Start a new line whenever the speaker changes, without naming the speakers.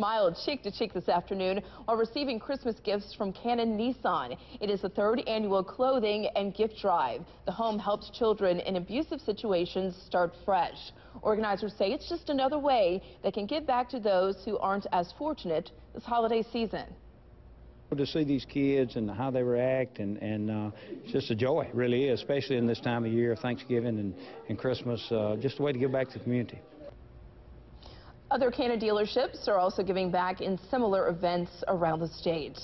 smiled cheek to cheek this afternoon while receiving Christmas gifts from Cannon Nissan. It is the third annual clothing and gift drive. The home helps children in abusive situations start fresh. Organizers say it's just another way they can give back to those who aren't as fortunate this holiday season.
To see these kids and how they react, and, and uh, it's just a joy, really especially in this time of year, Thanksgiving and, and Christmas, uh, just a way to give back to the community.
Other Cannon dealerships are also giving back in similar events around the state.